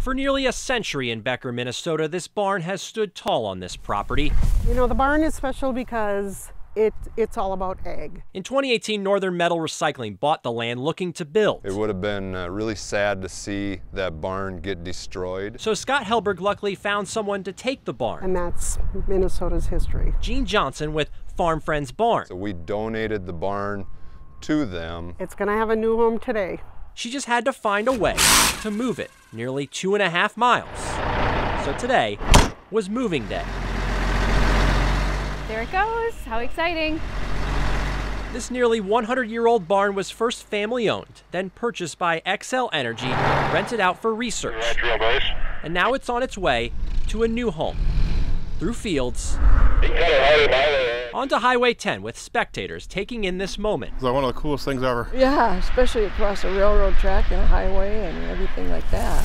For nearly a century in Becker, Minnesota, this barn has stood tall on this property. You know, the barn is special because it, it's all about egg. In 2018, Northern Metal Recycling bought the land looking to build. It would have been uh, really sad to see that barn get destroyed. So Scott Helberg luckily found someone to take the barn. And that's Minnesota's history. Gene Johnson with Farm Friends Barn. So we donated the barn to them. It's going to have a new home today. She just had to find a way to move it nearly two and a half miles. So today was moving day. There it goes. How exciting. This nearly 100 year old barn was first family owned, then purchased by Xcel Energy, rented out for research. And now it's on its way to a new home. Through fields, onto Highway 10 with spectators taking in this moment. It's like one of the coolest things ever. Yeah, especially across a railroad track and a highway and everything like that.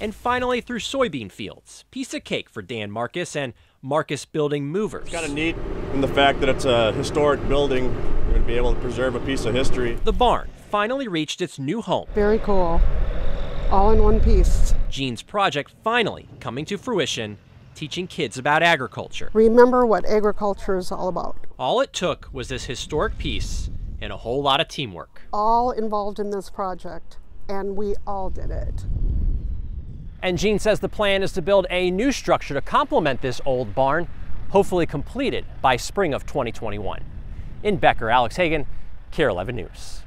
And finally through soybean fields. Piece of cake for Dan Marcus and Marcus Building Movers. It's kind of neat in the fact that it's a historic building. We're going to be able to preserve a piece of history. The barn finally reached its new home. Very cool. All in one piece. Gene's project finally coming to fruition, teaching kids about agriculture. Remember what agriculture is all about. All it took was this historic piece and a whole lot of teamwork. All involved in this project, and we all did it. And Gene says the plan is to build a new structure to complement this old barn, hopefully completed by spring of 2021. In Becker, Alex Hagan, KARE 11 News.